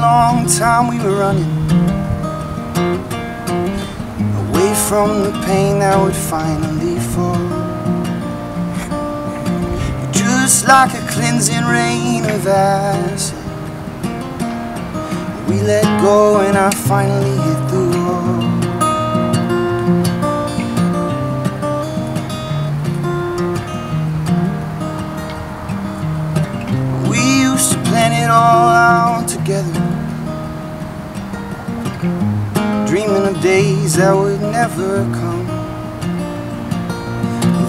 long time we were running away from the pain that would finally fall. Just like a cleansing rain of acid, we let go and I finally hit the wall. Days that would never come.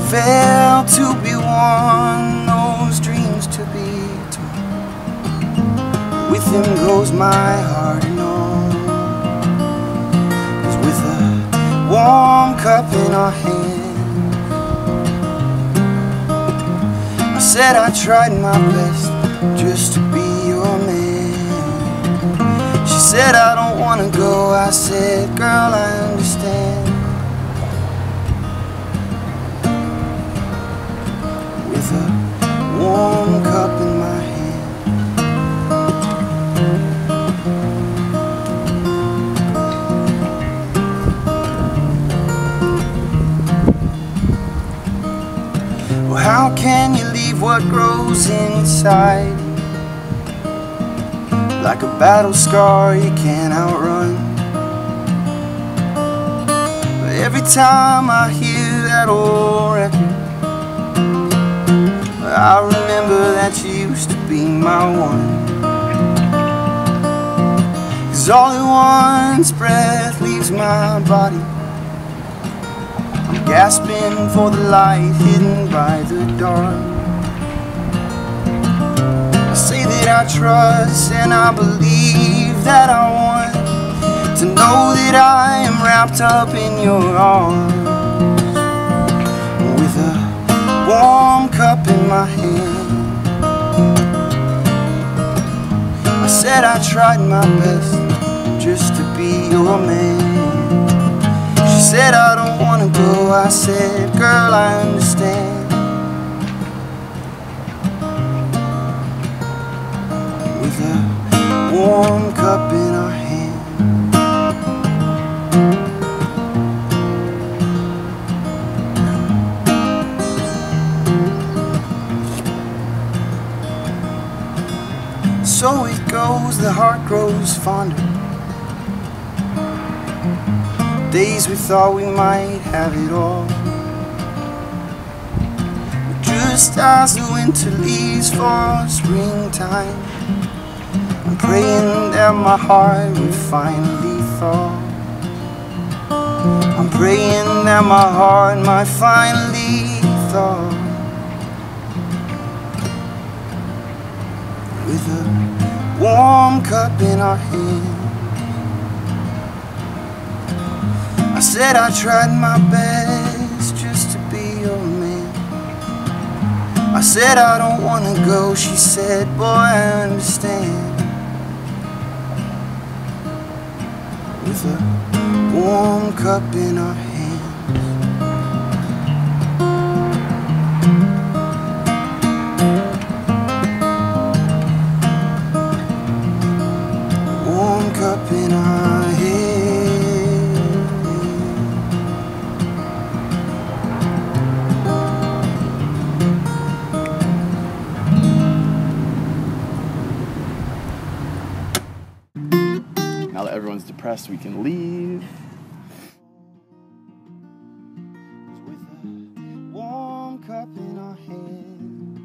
Fail to be one, those dreams to be told. With him goes my heart and all. 'Cause with a warm cup in our hand. I said I tried my best just to be I said, girl, I understand. With a warm cup in my hand. Well, how can you leave what grows inside? Like a battle scar you can't outrun. Every time I hear that old record, I remember that you used to be my one. Cause all at once breath leaves my body. I'm gasping for the light hidden by the dark. I say that I trust and I believe that I want to know that I am wrapped up in your arms with a warm cup in my hand. I said I tried my best just to be your man. She said I don't wanna go. I said, girl, I understand. With a warm cup in So it goes, the heart grows fonder. Days we thought we might have it all. Just as the winter leaves for springtime, I'm praying that my heart would finally thaw. I'm praying that my heart might finally thaw. With a warm cup in our hand. I said I tried my best just to be your man. I said I don't wanna go. She said, boy, I understand. With a warm cup in our hand. Cup in our. Now that everyone's depressed, we can leave. with a warm cup in our hand.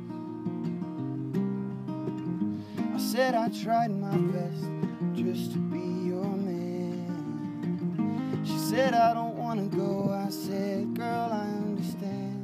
I said I tried my best just to be your man. She said I don't wanna go. I said, girl, I understand.